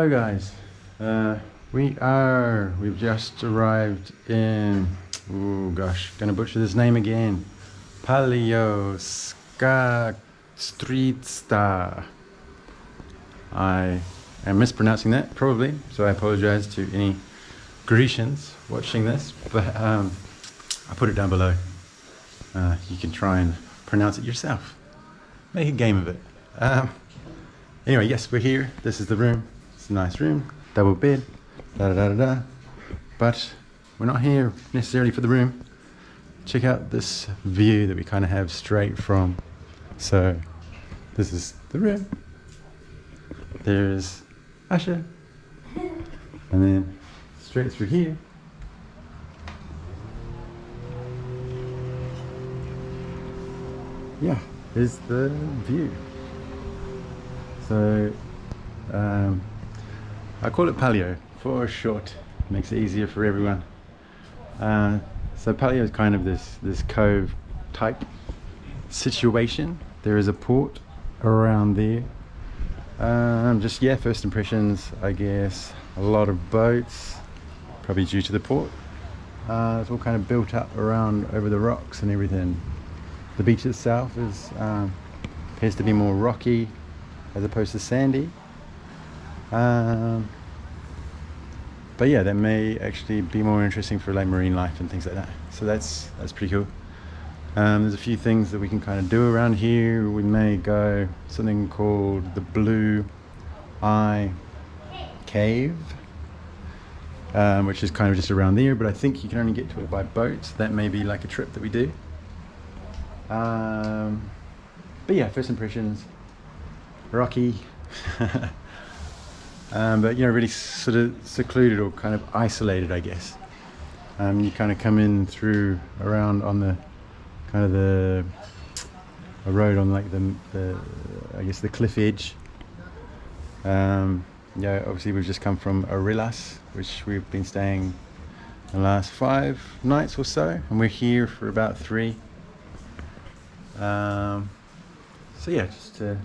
Hello guys, uh, we are, we've just arrived in, oh gosh, gonna butcher this name again, Palio Ska Street Star. I am mispronouncing that probably, so I apologize to any Grecians watching this, but um, I put it down below. Uh, you can try and pronounce it yourself. Make a game of it. Um, anyway, yes, we're here. This is the room. It's a nice room, double bed, da da da da da. But we're not here necessarily for the room. Check out this view that we kind of have straight from. So, this is the room. There's Asha. And then straight through here. Yeah, is the view. So, um, I call it paleo for short. Makes it easier for everyone. Uh, so paleo is kind of this this cove type situation. There is a port around there. Um, just yeah, first impressions. I guess a lot of boats, probably due to the port. Uh, it's all kind of built up around over the rocks and everything. The beach itself is um, appears to be more rocky as opposed to sandy. Um, but yeah, that may actually be more interesting for like marine life and things like that. So that's that's pretty cool. Um, there's a few things that we can kind of do around here. We may go something called the Blue Eye Cave, um, which is kind of just around there. But I think you can only get to it by boat. So that may be like a trip that we do. Um, but yeah, first impressions, rocky. um, but you know, really sort of secluded or kind of isolated, I guess. Um, you kind of come in through around on the kind of the a road on like the, the I guess the cliff edge. Um, yeah, obviously we've just come from Arillas, which we've been staying the last five nights or so, and we're here for about three. Um, so yeah, just to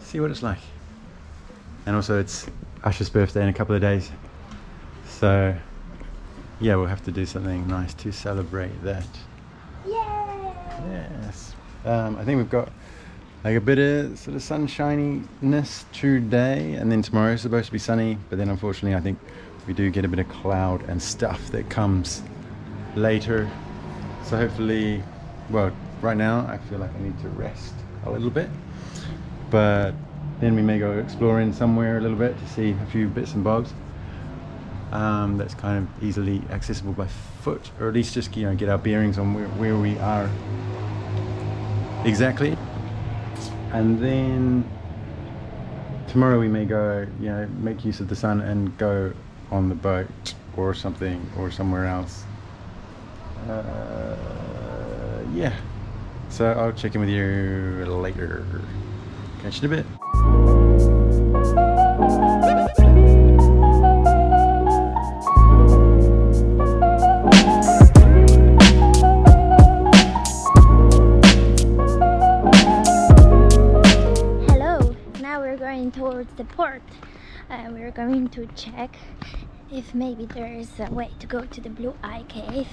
see what it's like. And also it's Asha's birthday in a couple of days. So yeah, we'll have to do something nice to celebrate that. Yay! Yes. Um, I think we've got like a bit of sort of sunshininess today, and then tomorrow is supposed to be sunny. But then, unfortunately, I think we do get a bit of cloud and stuff that comes later. So hopefully, well, right now I feel like I need to rest a little bit, but then we may go exploring somewhere a little bit to see a few bits and bobs. Um, that's kind of easily accessible by foot, or at least just you know get our bearings on where, where we are exactly. And then tomorrow we may go, you know, make use of the sun and go on the boat or something or somewhere else. Uh, yeah. So I'll check in with you later. Catch you in a bit. Going towards the port. Uh, we're going to check if maybe there is a way to go to the Blue Eye Cave.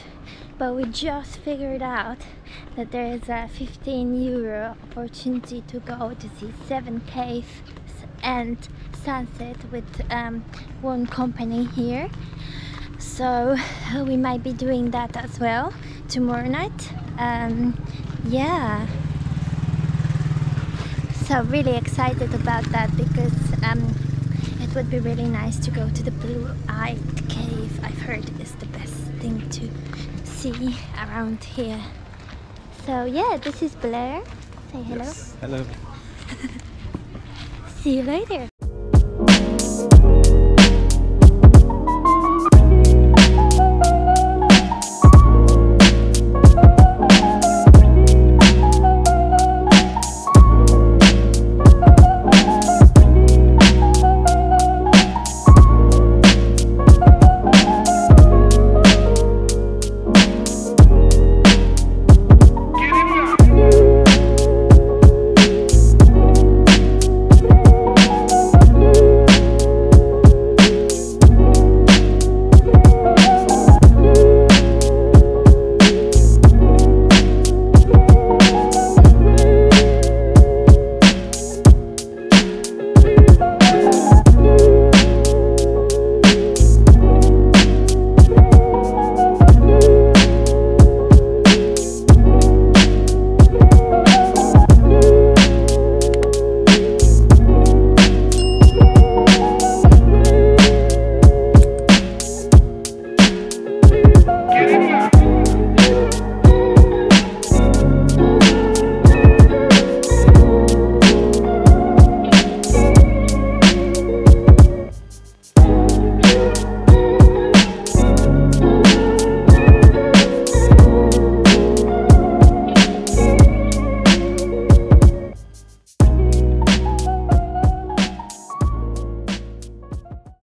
But we just figured out that there is a 15 euro opportunity to go to see seven caves and sunset with um, one company here. So we might be doing that as well tomorrow night. Um, yeah so really excited about that because um, it would be really nice to go to the blue eyed cave. I've heard is the best thing to see around here. So yeah this is blair. Say hello. Yes. Hello. see you later